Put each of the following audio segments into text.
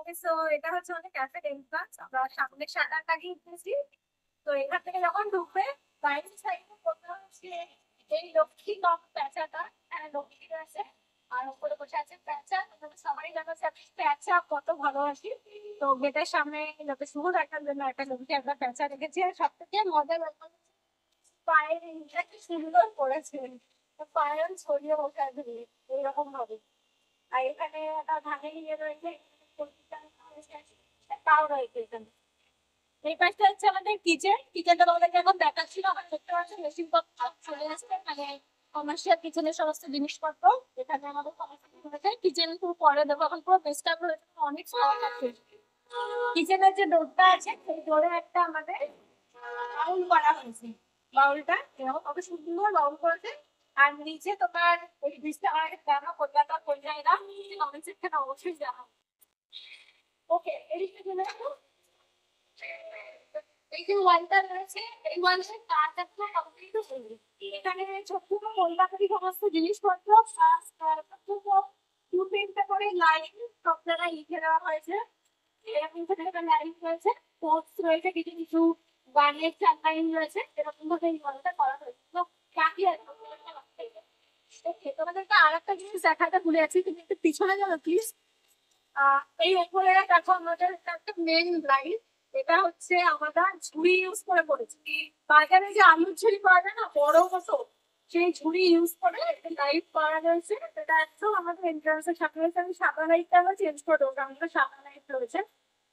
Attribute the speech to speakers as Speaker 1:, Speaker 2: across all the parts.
Speaker 1: Okay so এটা হচ্ছে আমাদের ক্যাফে এন্ট্রান্স আমরা সামনে শাটার লাগিয়ে দিয়েছি তো এখান থেকে যখন ঢুকবে, বাইরের সাইডে প্রথমে হচ্ছে এই লক্ষ্মী লক প্যাঁচাটা। হ্যাঁ লক্ষ্মী আছে। আর উপরে বসে আছে প্যাঁচা। সবাই জানো আমি প্যাঁচা কত ভালোবাসি। তো গেটের সামনে যাতে শুভ দেখার জন্য একটা লক্ষ্মী একটা প্যাঁচা রেখেছি। আর সব থেকে মজার ব্যাপার পায়ের এইটা কি সুন্দর করেছে পায়ের ছড়িয়ে বসে আছে এইরকম ভাবে। আর এখানে একটা ধানের ইয়ে রয়েছে। এই পাশটা হচ্ছে আমাদের কিচেন কিচেনটা তোমাদেরকে এখন দেখাচ্ছিল আমার দেখতে চলে আসছে। মানে কমার্শিয়াল কিচেনের সমস্ত জিনিসপত্র। এখানে কিচেন পুরো পরে দেবো এখন পুরো বেস্টার রয়েছে অনেক কিচেনের যে ডোরটা আছে, সেই ডোরে একটা আমাদের বাউল করা হয়েছে। বাউলটা কত সুন্দর বাউল করেছে। আর নিচে তোমার ওই বৃষ্টি আমাকে জানো কলকাতা কোন জায়গা কমেন্ট অবশ্যই জানাও ওকে এই যে রয়েছে এই এখানে সমস্ত জিনিসপত্র লিখে দেওয়া হয়েছে। এরকম লাইন রয়েছে। রয়েছে, কিছু কিছু লাইন রয়েছে। এরকম এই করা হয়েছে। তো তোমাদেরকে আর একটা জিনিস দেখাতে ভুলে আছি, তুমি একটু পিছনে যাবে প্লিজ এই উপরে দেখো, আমাদের একটা মেন লাইন এটা হচ্ছে আমরা ঝুড়ি ইউজ করে করেছি বাজারে যে আলুর ঝুড়ি পাওয়া যায় না, বড় মতো, সেই ঝুড়ি ইউজ করে লাইট করা রয়েছে। এটা একদম আমাদের এন্ট্রান্স এর সাথে রয়েছে। আমি সাদা লাইটটা চেঞ্জ করে দেবো, কারণ সাদা লাইট রয়েছে।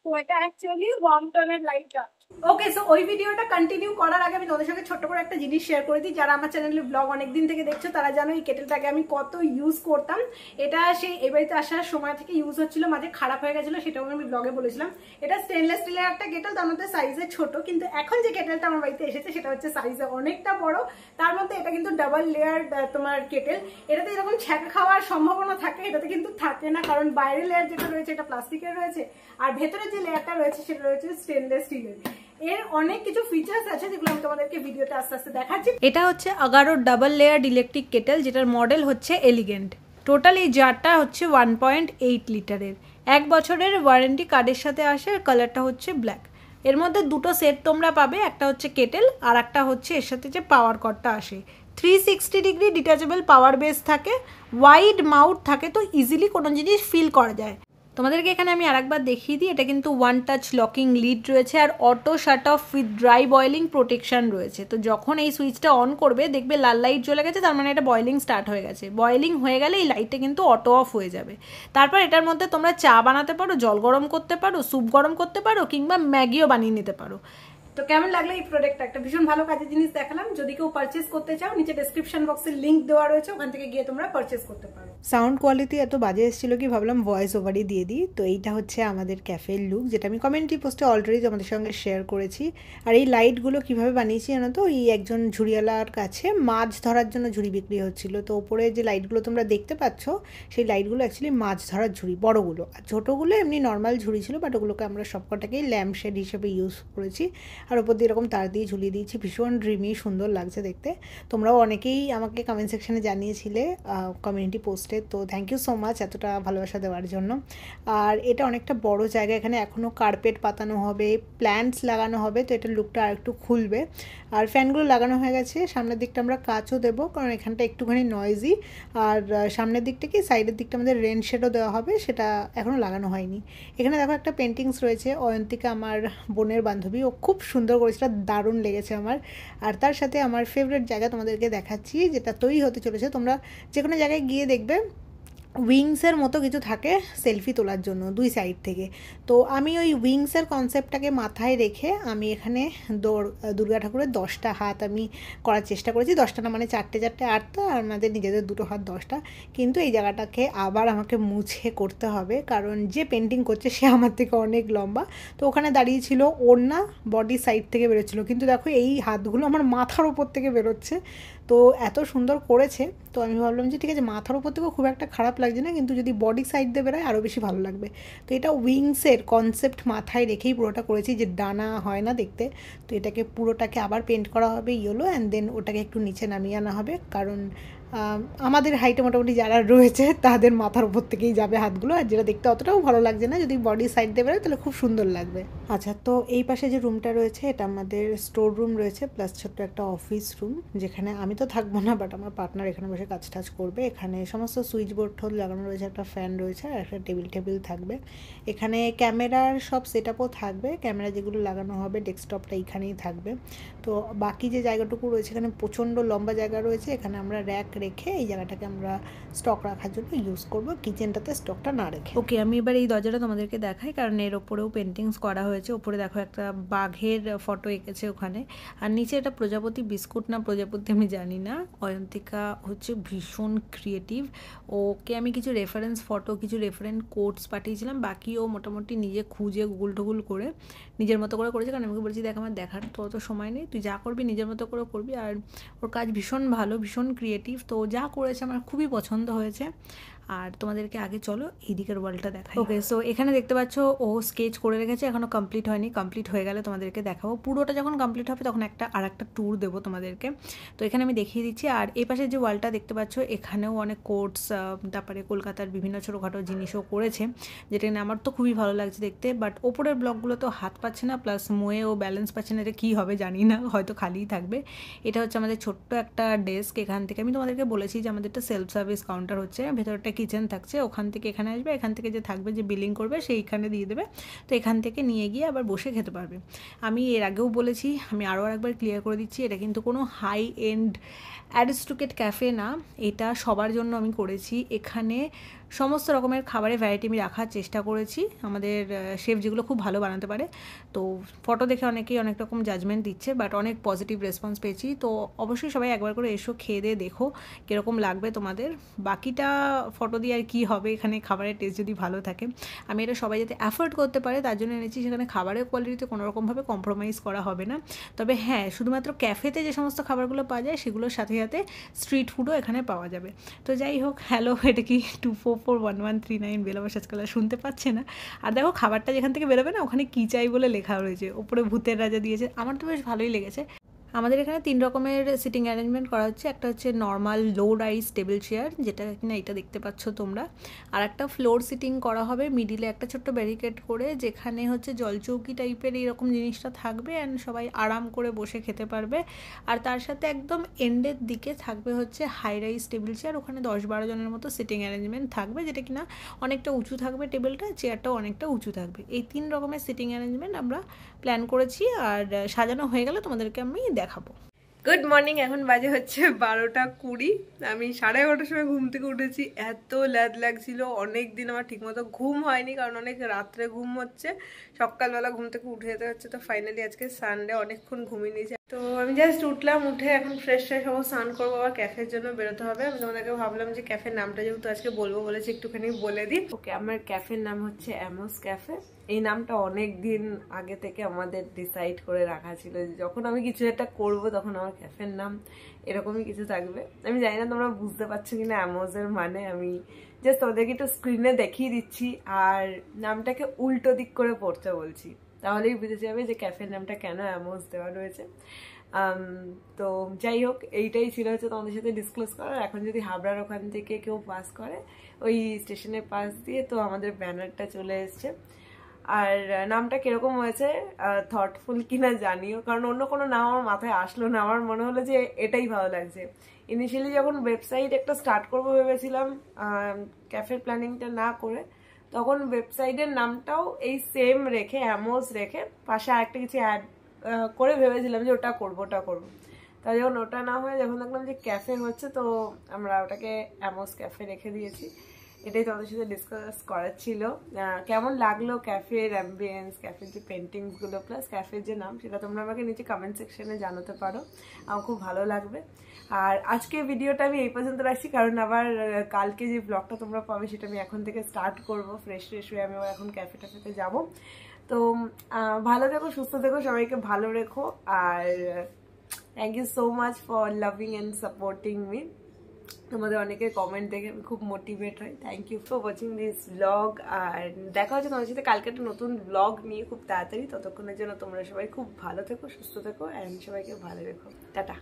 Speaker 1: তো এটা অ্যাকচুয়ালি ওয়ার্ম টোনের লাইটটা
Speaker 2: ওকে সো ওই ভিডিওটা কন্টিনিউ করার আগে আমি তোমাদের সঙ্গে ছোট্ট করে একটা জিনিস শেয়ার করে দিই। যারা আমার চ্যানেলে ব্লগ অনেক দিন থেকে দেখছ, তারা জানো এই কেটেলটাকে আমি কত ইউজ করতাম। এটা সেই এ বাড়িতে আসার সময় থেকে ইউজ হচ্ছিল, মাঝে খারাপ হয়ে গেছিল, সেটাও আমি ব্লগে বলেছিলাম। এটা স্টেনলেস স্টিলের একটা কেটেল তার মধ্যে সাইজে ছোট, কিন্তু এখন যে কেটেলটা আমার বাড়িতে এসেছে, সেটা হচ্ছে সাইজে অনেকটা বড়। তার মধ্যে এটা কিন্তু ডাবল লেয়ার তোমার কেটেল এটাতে এরকম ছ্যাঁকা খাওয়ার সম্ভাবনা থাকে, এটাতে কিন্তু থাকে না, কারণ বাইরের লেয়ার যেটা রয়েছে, এটা প্লাস্টিকের রয়েছে। আর ভেতরে যে লেয়ারটা রয়েছে, সেটা রয়েছে স্টেনলেস স্টিলের এর অনেক কিছু ফিচার্স আছে যেগুলো আমি তোমাদেরকে ভিডিওতে আস্তে আস্তে দেখাচ্ছি। এটা হচ্ছে Agaro double layer electric kettle যেটার মডেল হচ্ছে এলিগেন্ট টোটাল এই জারটা হচ্ছে ওয়ান পয়েন্ট এইট লিটারের এক বছরের ওয়ারেন্টি কার্ডের সাথে আসে আর কালারটা হচ্ছে ব্ল্যাক এর মধ্যে দুটো সেট তোমরা পাবে, একটা হচ্ছে কেটেল আর একটা হচ্ছে এর সাথে যে পাওয়ার কর্ডটা আসে। Three sixty degree detachable power base থাকে ওয়াইড মাউথ থাকে, তো ইজিলি কোনো জিনিস ফিল করা যায়। তোমাদেরকে এখানে আমি আরেকবার দেখিয়ে দিই, এটা কিন্তু ওয়ান টাচ লকিং লিড রয়েছে আর auto shut off with dry boiling protection রয়েছে। তো যখন এই সুইচটা অন করবে, দেখবে লাল লাইট জ্বলে গেছে, তার মানে এটা বয়লিং স্টার্ট হয়ে গেছে। বয়লিং হয়ে গেলে এই লাইটটা কিন্তু অটো অফ হয়ে যাবে। তারপর এটার মধ্যে তোমরা চা বানাতে পারো, জল গরম করতে পারো স্যুপ গরম করতে পারো, কিংবা ম্যাগিও বানিয়ে নিতে পারো। তো কেমন লাগল এই প্রোডাক্টটা একটা ভীষণ ভালো কাজের জিনিস দেখালাম। যদি কেউ পারচেস করতে চাও, নিচে ডেসক্রিপশন বক্সে লিংক দেওয়া রয়েছে, ওখান থেকে গিয়ে তোমরা পারচেস করতে পারো।
Speaker 3: সাউন্ড কোয়ালিটি এত বাজে এসেছিল কি ভাবলাম ভয়েস ওভারই দিয়ে দিই। তো এইটা হচ্ছে আমাদের ক্যাফের লুক যেটা আমি কমেন্টরি পোস্টে অলরেডি তোমাদের সঙ্গে শেয়ার করেছি। আর এই লাইটগুলো কীভাবে বানিয়েছি জানো তো? এই একজন ঝুড়িওয়ালার কাছে মাছ ধরার জন্য ঝুড়ি বিক্রি হচ্ছিল। তো ওপরে যে লাইটগুলো তোমরা দেখতে পাচ্ছ, সেই লাইটগুলো অ্যাকচুয়ালি মাছ ধরার ঝুড়ি, বড়গুলো। আর ছোটোগুলো এমনি নর্মাল ঝুড়ি ছিল বাট ওগুলোকে আমরা সবকটাকেই ল্যাম্প শেড হিসেবে ইউজ করেছি। আর ওপর দিয়ে এরকম তার দিয়ে ঝুলিয়ে দিয়েছি। ভীষণ ড্রিমি সুন্দর লাগছে দেখতে। তোমরাও অনেকেই আমাকে কমেন্ট সেকশনে জানিয়েছিলে কমিউনিটি পোস্টে তো থ্যাংক ইউ সো মাচ এতটা ভালোবাসা দেওয়ার জন্য। আর এটা অনেকটা বড় জায়গা, এখানে এখনও কার্পেট পাতানো হবে প্ল্যান্টস লাগানো হবে, তো এটার লুকটা আর একটু খুলবে। আর ফ্যানগুলো লাগানো হয়ে গেছে, সামনের দিকটা আমরা কাচও দেবো, কারণ এখানটা একটুখানি নয়েজি আর সামনের দিকটা কি সাইডের দিকটা আমাদের রেন শেডও দেওয়া হবে, সেটা এখনও লাগানো হয়নি। এখানে দেখো একটা পেন্টিংস রয়েছে, অয়ন্তিকা, আমার বোনের বান্ধবী, ও খুব সুন্দর করেছিল দারুণ লেগেছে আমার। আর তার সাথে আমার ফেভারিট জায়গা তোমাদেরকে দেখাচ্ছি, যেটা তৈরি হতে চলেছে। তোমরা যে কোনো জায়গায় গিয়ে দেখবে। উইংসের মতো কিছু থাকে সেলফি তোলার জন্য দুই সাইড থেকে। তো আমি ওই উইংসের কনসেপ্টটাকে মাথায় রেখে আমি এখানে দৌড়, দুর্গা ঠাকুরের দশটা হাত আমি করার চেষ্টা করেছি। দশটা না মানে চারটে চারটে, আটটা, আর আমাদের নিজেদের দুটো হাত দশটা। কিন্তু এই জায়গাটাকে আবার আমাকে মুছে করতে হবে, কারণ যে পেন্টিং করছে সে আমার থেকে অনেক লম্বা। তো ওখানে দাঁড়িয়ে ছিল ওড়না, বডি সাইড থেকে বেরোচ্ছিলো। কিন্তু দেখো এই হাতগুলো আমার মাথার ওপর থেকে বেরোচ্ছে। তো এত সুন্দর করেছে। তো আমি ভাবলাম যে ঠিক আছে, মাথার উপর থেকেও খুব একটা খারাপ লাগছে না কিন্তু যদি বডি সাইড দিয়ে বেরোয় আরও বেশি ভালো লাগবে। তো এটা উইংসের কনসেপ্ট মাথায় রেখেই পুরোটা করেছি যে ডানা হয় না দেখতে। তো এটাকে পুরোটাকে আবার পেন্ট করা হবে ইয়েলো অ্যান্ড দেন ওটাকে একটু নিচে নামিয়ে আনা হবে। কারণ আমাদের হাইটে মোটামুটি যারা রয়েছে, তাদের মাথার উপর থেকেই যাবে হাতগুলো, আর যেটা দেখতে অতটাও ভালো লাগছে না, যদি বডি সাইড দিয়ে বেরোয়, তাহলে খুব সুন্দর লাগবে। আচ্ছা তো এই পাশে যে রুমটা রয়েছে, এটা আমাদের স্টোর রুম রয়েছে প্লাস ছোট্ট একটা অফিস রুম যেখানে আমি তো থাকব না বাট আমার পার্টনার এখানে বসে কাজ টাজ করবে। এখানে সমস্ত সুইচ বোর্ড ঠোল লাগানো রয়েছে, একটা ফ্যান রয়েছে, আর একটা টেবিল টেবিল থাকবে। এখানে ক্যামেরার সব সেট থাকবে, ক্যামেরা যেগুলো লাগানো হবে ডেস্কটপটা এইখানেই থাকবে। তো বাকি যে জায়গাটুকু রয়েছে, এখানে প্রচণ্ড লম্বা জায়গা রয়েছে, এখানে আমরা র্যাক রেখে এই জায়গাটাকে আমরা স্টক রাখার জন্য ইউজ করব। কিচেনটাতে স্টকটা না রেখে। ওকে আমি এবার এই দরজাটা তোমাদেরকে দেখাই, কারণ এর ওপরেও পেন্টিংস করা হয়েছে। ওপরে দেখো একটা বাঘের ফটো এঁকেছে ওখানে। আর নিচে এটা প্রজাপতি বিস্কুট না প্রজাপতি আমি জানি না। অয়ন্তিকা হচ্ছে ভীষণ ক্রিয়েটিভ ওকে আমি কিছু রেফারেন্স ফটো কিছু রেফারেন্স কোডস পাঠিয়েছিলাম। বাকি ও মোটামুটি নিজে খুঁজে গুগল টুগুল করে নিজের মতো করে করেছে। কারণ আমি বলছি, দেখ আমার দেখার তো অত সময় নেই। তুই যা করবি নিজের মতো করে করবি। আর ওর কাজ ভীষণ ভালো, ভীষণ ক্রিয়েটিভ তো যা করেছে আমার খুবই পছন্দ হয়েছে। আর তোমাদেরকে আগে চলো এই দিকের ওয়ালটা দেখাই। ওকে সো এখানে দেখতে পাচ্ছ, ও স্কেচ করে রেখেছে, এখনও কমপ্লিট হয়নি। কমপ্লিট হয়ে গেলে তোমাদেরকে দেখাবো। পুরোটা যখন কমপ্লিট হবে, তখন একটা আর একটা ট্যুর দেবো তোমাদেরকে। তো এখানে আমি দেখিয়ে দিচ্ছি, আর এই পাশে যে ওয়ালটা দেখতে পাচ্ছ, এখানেও অনেক কোটস তারপরে কলকাতার বিভিন্ন ছোটোখাটো জিনিসও করেছে, যেটা কিনা আমার তো খুবই ভালো লাগছে দেখতে। বাট ওপরের ব্লকগুলো তো হাত পাচ্ছে না প্লাস মোয়ে ও ব্যালেন্স পাচ্ছে না, এটা কী হবে জানি না, হয়তো খালিই থাকবে। এটা হচ্ছে আমাদের ছোট্ট একটা ডেস্ক এখান থেকে আমি তোমাদেরকে বলেছি যে আমাদের একটা সেলফ সার্ভিস কাউন্টার হচ্ছে, ভেতরটা কিচেন থাকছে, ওখান থেকে এখানে আসবে, এখান থেকে যে থাকবে, যে বিলিং করবে, সেইখানে দিয়ে দেবে। তো এখান থেকে নিয়ে গিয়ে আবার বসে খেতে পারবে। আমি এর আগেও বলেছি, আমি আরও একবার ক্লিয়ার করে দিচ্ছি, এটা কিন্তু কোনো হাই এন্ড অ্যারিস্টোকেট ক্যাফে না। এটা সবার জন্য আমি করেছি। এখানে সমস্ত রকমের খাবারের ভ্যারাইটি আমি রাখার চেষ্টা করেছি। আমাদের শেফ যেগুলো খুব ভালো বানাতে পারে। তো ফটো দেখে অনেকেই অনেক রকম জাজমেন্ট দিচ্ছে বাট অনেক পজিটিভ রেসপন্স পেয়েছি। তো অবশ্যই সবাই একবার করে এসো, খেয়ে দিয়ে দেখো কীরকম লাগবে তোমাদের। বাকিটা ফটো দিয়ে আর কী হবে, এখানে খাবারের টেস্ট যদি ভালো থাকে। আমি এটা সবাই যাতে অ্যাফোর্ড করতে পারে, তার জন্য এনেছি। সেখানে খাবারের কোয়ালিটিতে কোনো রকমভাবে কম্প্রোমাইজ করা হবে না। তবে হ্যাঁ শুধুমাত্র ক্যাফেতে যে সমস্ত খাবারগুলো পাওয়া যায়, সেগুলোর সাথে সাথে স্ট্রিট ফুডও এখানে পাওয়া যাবে। তো যাই হোক হ্যালো এটা কি two four four one one three nine আজকাল আর শুনতে পাচ্ছে না। আর দেখো খাবারটা যেখান থেকে বেরোবে না, ওখানে কী চাই বলে লেখা রয়েছে। ওপরে ভূতের রাজা দিয়েছে। আমার তো বেশ ভালোই লেগেছে। আমাদের এখানে তিন রকমের সিটিং অ্যারেঞ্জমেন্ট করা হচ্ছে। একটা হচ্ছে normal low rise table chair যেটা কিনা এটা দেখতে পাচ্ছ তোমরা। আর একটা ফ্লোর সিটিং করা হবে মিডিলে একটা ছোট্ট ব্যারিকেড করে, যেখানে হচ্ছে জলচৌকি টাইপের এইরকম জিনিসটা থাকবে অ্যান্ড সবাই আরাম করে বসে খেতে পারবে। আর তার সাথে একদম এন্ডের দিকে থাকবে হচ্ছে হাই রাইস টেবিল চেয়ার ওখানে দশ বারো জনের মতো সিটিং অ্যারেঞ্জমেন্ট থাকবে, যেটা কিনা অনেকটা উঁচু থাকবে টেবিলটা চেয়ারটাও অনেকটা উঁচু থাকবে। এই তিন রকমের সিটিং অ্যারেঞ্জমেন্ট আমরা প্ল্যান করেছি, আর সাজানো হয়ে গেলে তোমাদেরকে আমি দেখাবো।
Speaker 2: গুড মর্নিং এখন বাজে হচ্ছে বারোটা কুড়ি। আমি সাড়ে এগারোটার সময় ঘুম থেকে উঠেছি। এত ল্যাদ লাগছিল। অনেক দিন আমার ঠিকমতো ঘুম হয়নি, কারণ অনেক রাত্রে ঘুম হচ্ছে। সকালবেলা ঘুম থেকে উঠে যেতে হচ্ছে। তো ফাইনালি আজকে সানডে অনেকক্ষণ ঘুমিয়ে নিয়েছি। তো আমি জাস্ট উঠলাম, উঠে এখন ফ্রেশ ফ্রেশ হব, স্নান করব, আবার ক্যাফের জন্য বেরোতে হবে। আমি তোমাদেরকে ভাবলাম যে ক্যাফের নামটা যেহেতু আজকে বলব বলেছি একটুখানি বলে দিই। ওকে, আমার ক্যাফের নাম হচ্ছে অ্যামোস ক্যাফে এই নামটা অনেক দিন আগে থেকে আমাদের ডিসাইড করে রাখা ছিল যে যখন আমি কিছু একটা করব, তখন আমার ক্যাফের নাম এরকমই কিছু থাকবে। আমি জানি না তোমরা বুঝতে পারছ কি না অ্যামোজের মানে। আমি জাস্ট তোমাদেরকে একটু স্ক্রিনে দেখিয়ে দিচ্ছি। আর নামটাকে উল্টো দিক করে পড়তে বলছি। তাহলেই বুঝে যাবে যে ক্যাফের নামটা কেন অ্যামোজ দেওয়া রয়েছে। তো যাই হোক, এইটাই ছিল হচ্ছে তোমাদের সাথে ডিসক্লোজ করার। এখন যদি হাবড়ার ওখান থেকে কেউ পাস করে, ওই স্টেশনের পাশ দিয়ে তো আমাদের ব্যানারটা চলে এসছে। আর নামটা কীরকম হয়েছে থটফুল কিনা জানিও, কারণ অন্য কোনো নাম আমার মাথায় আসলো না। আমার মনে হলো যে এটাই ভালো লাগছে। ইনিশিয়ালি যখন ওয়েবসাইট একটা স্টার্ট করব ভেবেছিলাম ক্যাফের প্ল্যানিংটা না করে তখন ওয়েবসাইটের নামটাও এই সেম রেখে অ্যামোস রেখে পাশে আরেকটা কিছু অ্যাড করে ভেবেছিলাম যে ওটা করব ওটা করব। তা যখন ওটা না হয়ে যখন দেখলাম যে ক্যাফে হচ্ছে, তো আমরা ওটাকে অ্যামোস ক্যাফে রেখে দিয়েছি। এটাই তোমাদের সাথে ডিসকাস করার ছিল। কেমন লাগল ক্যাফের অ্যাম্বিয়েন্স ক্যাফের যে পেন্টিংসগুলো প্লাস ক্যাফের যে নাম সেটা তোমরা আমাকে নিচে কমেন্ট সেকশনে জানাতে পারো। আমার খুব ভালো লাগবে। আর আজকে ভিডিওটা আমি এই পর্যন্ত রাখছি, কারণ আবার কালকে যে ব্লগটা তোমরা পাবে সেটা আমি এখন থেকে স্টার্ট করব ফ্রেশ ফ্রেশ হয়ে আমি এখন ক্যাফে ট্যাফেতে যাব। তো ভালো থেকো, সুস্থ থেকো, সবাইকে ভালো রেখো। আর thank you so much for loving and supporting me তোমাদের অনেকের কমেন্ট দেখে আমি খুব মোটিভেট হই thank you for watching this blog আর দেখা হচ্ছে তোমাদের সাথে কালকে একটা নতুন ব্লগ নিয়ে খুব তাড়াতাড়ি। ততক্ষণের জন্য তোমরা সবাই খুব ভালো থেকো, সুস্থ থেকো অ্যান্ড সবাইকে ভালো রেখো। টাটা।